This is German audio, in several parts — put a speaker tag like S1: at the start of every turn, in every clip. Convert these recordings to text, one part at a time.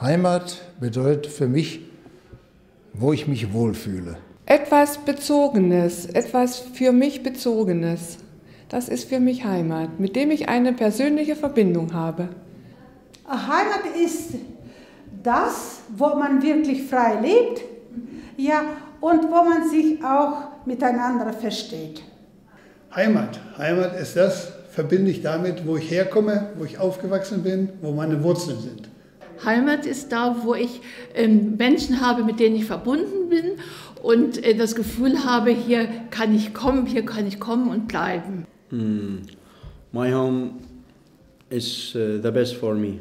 S1: Heimat bedeutet für mich, wo ich mich wohlfühle.
S2: Etwas Bezogenes, etwas für mich Bezogenes. Das ist für mich Heimat, mit dem ich eine persönliche Verbindung habe.
S3: Heimat ist das, wo man wirklich frei lebt, ja, und wo man sich auch miteinander versteht.
S4: Heimat. Heimat ist das, verbinde ich damit, wo ich herkomme, wo ich aufgewachsen bin, wo meine Wurzeln sind.
S5: Heimat ist da, wo ich ähm, Menschen habe, mit denen ich verbunden bin und äh, das Gefühl habe, hier kann ich kommen, hier kann ich kommen und bleiben.
S6: Mm. My home is uh, the best for me.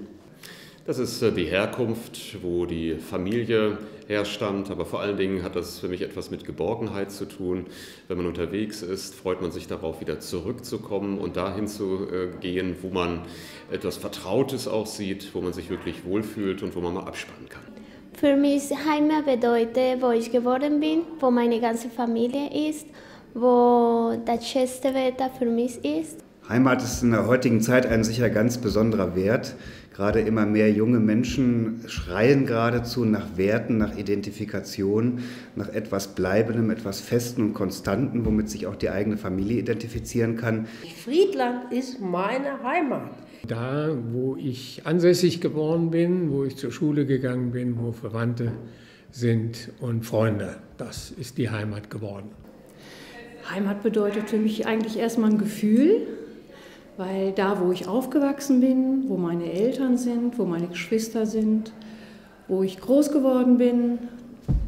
S7: Das ist äh, die Herkunft, wo die Familie herstammt, aber vor allen Dingen hat das für mich etwas mit Geborgenheit zu tun. Wenn man unterwegs ist, freut man sich darauf, wieder zurückzukommen und dahin zu äh, gehen, wo man etwas Vertrautes auch sieht, wo man sich wirklich wohlfühlt und wo man mal abspannen kann.
S8: Für mich Heimat bedeutet, wo ich geboren bin, wo meine ganze Familie ist, wo das schönste Wetter für mich ist.
S9: Heimat ist in der heutigen Zeit ein sicher ganz besonderer Wert. Gerade immer mehr junge Menschen schreien geradezu nach Werten, nach Identifikation, nach etwas Bleibendem, etwas Festen und Konstanten, womit sich auch die eigene Familie identifizieren kann.
S10: Friedland ist meine Heimat.
S11: Da, wo ich ansässig geworden bin, wo ich zur Schule gegangen bin, wo Verwandte sind und Freunde, das ist die Heimat geworden.
S12: Heimat bedeutet für mich eigentlich erstmal ein Gefühl, weil da, wo ich aufgewachsen bin, wo meine Eltern sind, wo meine Geschwister sind, wo ich groß geworden bin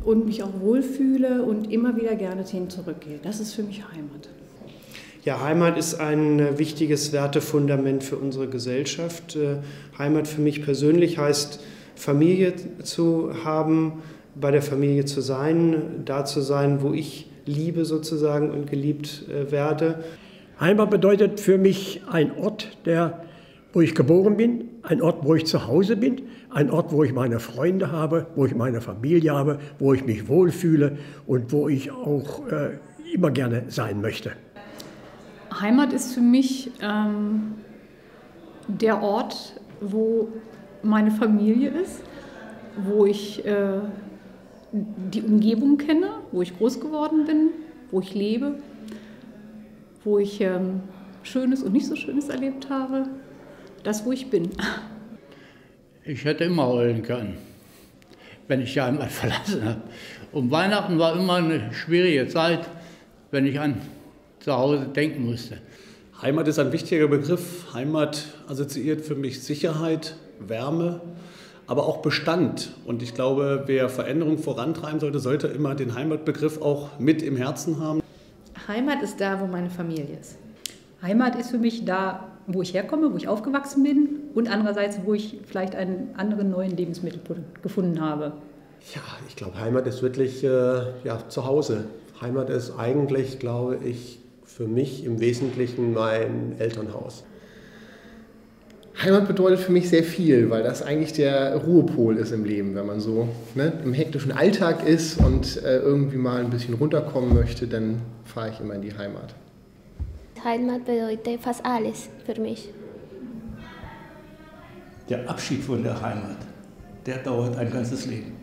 S12: und mich auch wohlfühle und immer wieder gerne hin zurückgehe, das ist für mich Heimat.
S13: Ja, Heimat ist ein wichtiges Wertefundament für unsere Gesellschaft. Heimat für mich persönlich heißt, Familie zu haben, bei der Familie zu sein, da zu sein, wo ich liebe sozusagen und geliebt werde.
S14: Heimat bedeutet für mich ein Ort, der, wo ich geboren bin, ein Ort, wo ich zu Hause bin, ein Ort, wo ich meine Freunde habe, wo ich meine Familie habe, wo ich mich wohlfühle und wo ich auch äh, immer gerne sein möchte.
S12: Heimat ist für mich ähm, der Ort, wo meine Familie ist, wo ich äh, die Umgebung kenne, wo ich groß geworden bin, wo ich lebe, wo ich ähm, Schönes und nicht so Schönes erlebt habe. Das, wo ich bin.
S15: Ich hätte immer heulen können, wenn ich die Heimat verlassen habe. Und Weihnachten war immer eine schwierige Zeit, wenn ich an zu Hause denken musste.
S16: Heimat ist ein wichtiger Begriff. Heimat assoziiert für mich Sicherheit, Wärme, aber auch Bestand. Und ich glaube, wer Veränderung vorantreiben sollte, sollte immer den Heimatbegriff auch mit im Herzen haben.
S17: Heimat ist da, wo meine Familie ist. Heimat ist für mich da, wo ich herkomme, wo ich aufgewachsen bin und andererseits, wo ich vielleicht einen anderen neuen Lebensmittelpunkt gefunden habe.
S18: Ja, ich glaube, Heimat ist wirklich äh, ja, zu Hause. Heimat ist eigentlich, glaube ich, für mich im Wesentlichen mein Elternhaus.
S19: Heimat bedeutet für mich sehr viel, weil das eigentlich der Ruhepol ist im Leben. Wenn man so ne, im hektischen Alltag ist und äh, irgendwie mal ein bisschen runterkommen möchte, dann fahre ich immer in die Heimat.
S8: Heimat bedeutet fast alles für mich.
S20: Der Abschied von der Heimat, der dauert ein ganzes Leben.